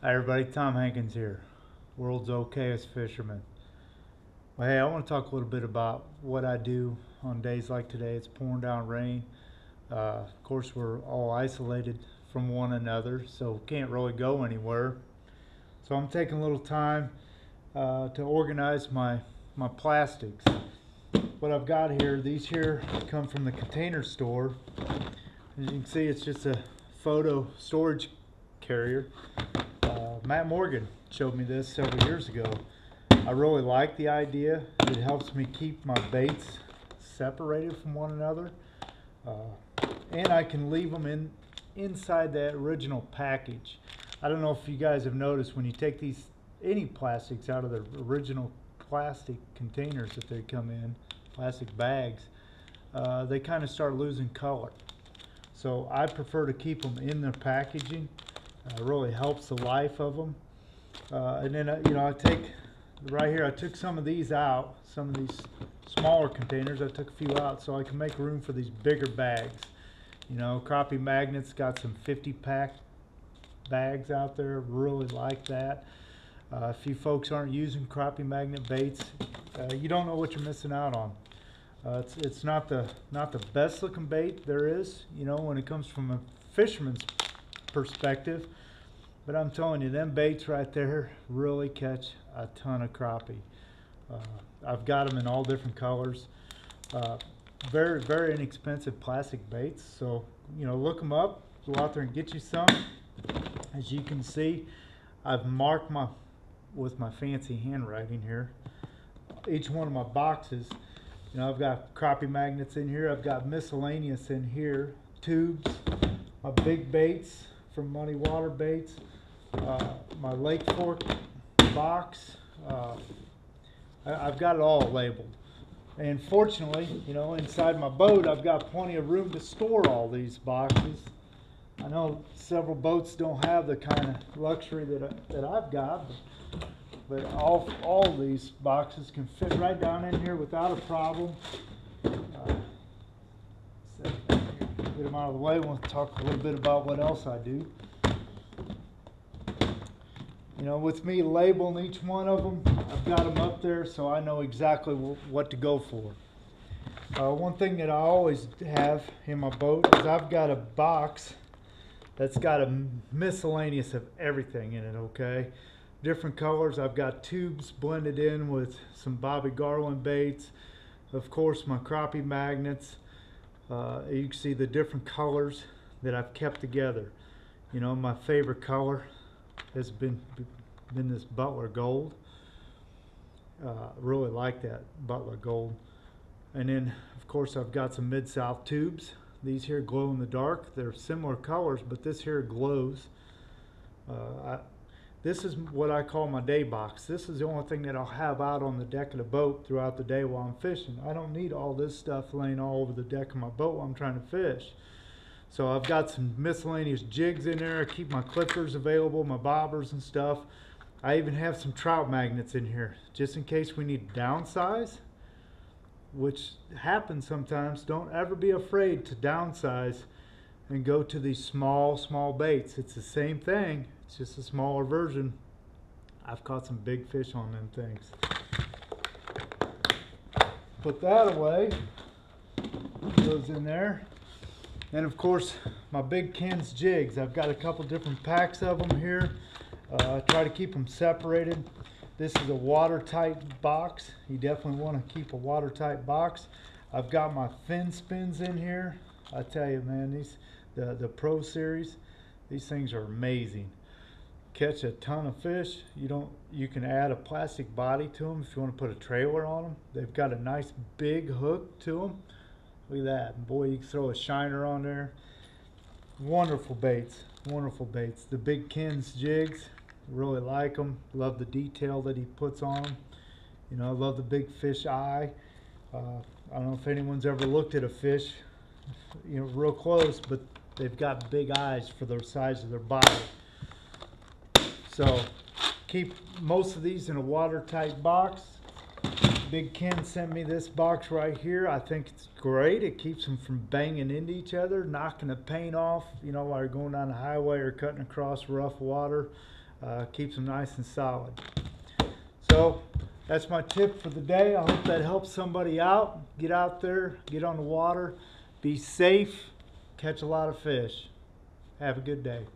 Hi everybody, Tom Hankins here, world's okayest fisherman. Well, hey, I want to talk a little bit about what I do on days like today. It's pouring down rain. Uh, of course, we're all isolated from one another, so can't really go anywhere. So I'm taking a little time uh, to organize my my plastics. What I've got here, these here come from the container store. As you can see, it's just a photo storage carrier. Matt Morgan showed me this several years ago. I really like the idea. It helps me keep my baits separated from one another. Uh, and I can leave them in inside that original package. I don't know if you guys have noticed when you take these any plastics out of the original plastic containers that they come in, plastic bags, uh, they kind of start losing color. So I prefer to keep them in their packaging. Uh, really helps the life of them. Uh, and then, uh, you know, I take, right here, I took some of these out, some of these smaller containers, I took a few out so I can make room for these bigger bags. You know, Crappie Magnets got some 50 pack bags out there, really like that. Uh, if you folks aren't using Crappie Magnet baits, uh, you don't know what you're missing out on. Uh, it's, it's not the not the best looking bait there is, you know, when it comes from a fisherman's perspective. But I'm telling you, them baits right there really catch a ton of crappie. Uh, I've got them in all different colors. Uh, very, very inexpensive plastic baits. So, you know, look them up. Go out there and get you some. As you can see, I've marked my, with my fancy handwriting here, each one of my boxes. You know, I've got crappie magnets in here. I've got miscellaneous in here, tubes, my big baits from Muddy Water Baits, uh, my Lake Fork box. Uh, I, I've got it all labeled. And fortunately, you know, inside my boat, I've got plenty of room to store all these boxes. I know several boats don't have the kind of luxury that, I, that I've got, but, but all, all these boxes can fit right down in here without a problem. Uh, set that here, Get them out of the way, we'll talk a little bit about what else I do. You know, with me labeling each one of them, I've got them up there so I know exactly what to go for. Uh, one thing that I always have in my boat is I've got a box that's got a miscellaneous of everything in it, okay? Different colors. I've got tubes blended in with some Bobby Garland baits. Of course, my crappie magnets. Uh, you can see the different colors that I've kept together. You know, my favorite color has been been this Butler Gold. Uh, really like that Butler Gold. And then, of course, I've got some Mid-South tubes. These here glow in the dark. They're similar colors, but this here glows. Uh, I, this is what I call my day box. This is the only thing that I'll have out on the deck of the boat throughout the day while I'm fishing. I don't need all this stuff laying all over the deck of my boat while I'm trying to fish. So I've got some miscellaneous jigs in there. I keep my clippers available, my bobbers and stuff. I even have some trout magnets in here just in case we need to downsize, which happens sometimes. Don't ever be afraid to downsize and go to these small, small baits. It's the same thing, it's just a smaller version. I've caught some big fish on them things. Put that away. Goes in there. And of course, my big Ken's jigs. I've got a couple different packs of them here. Uh, I try to keep them separated. This is a watertight box. You definitely want to keep a watertight box. I've got my fin spins in here. I tell you, man, these the the Pro Series, these things are amazing. Catch a ton of fish. You don't. You can add a plastic body to them if you want to put a trailer on them. They've got a nice big hook to them. Look at that. Boy, you can throw a shiner on there. Wonderful baits. Wonderful baits. The Big Ken's jigs. Really like them. Love the detail that he puts on them. You know, I love the big fish eye. Uh, I don't know if anyone's ever looked at a fish, you know, real close, but they've got big eyes for the size of their body. So keep most of these in a watertight box. Big Ken sent me this box right here. I think it's great. It keeps them from banging into each other, knocking the paint off, you know, while you're going down the highway or cutting across rough water. uh, keeps them nice and solid. So that's my tip for the day. I hope that helps somebody out. Get out there, get on the water, be safe, catch a lot of fish. Have a good day.